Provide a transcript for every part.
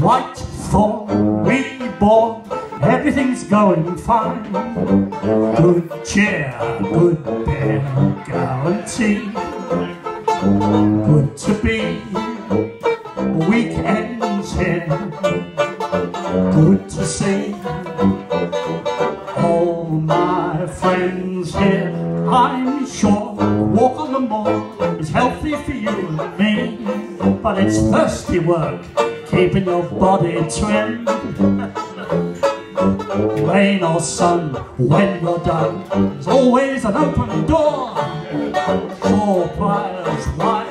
White Thorn, reborn, everything's going fine. Good cheer, good beer, guarantee. Good to be, weekends here. Good to see all my friends here. I'm sure walk on the moor is healthy for you and me, but it's thirsty work keeping your body trim. Rain or sun, when you're done, there's always an open door. Four pliers, white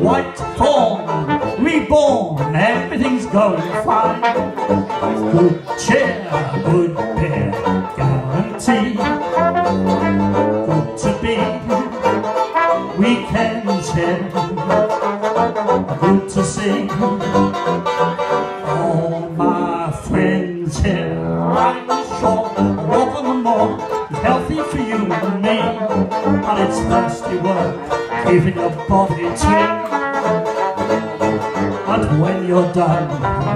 White Thorn, reborn, everything's going fine. Good cheer, good beer, guarantee. Good to be, weekends here. Good to see all my friends here. I'm sure walk on the moor healthy for you and me, but it's thirsty work keeping your body trim. But when you're done,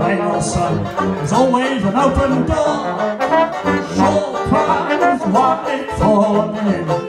rain or sun, there's always an open door. Prize, White Thorn Inn.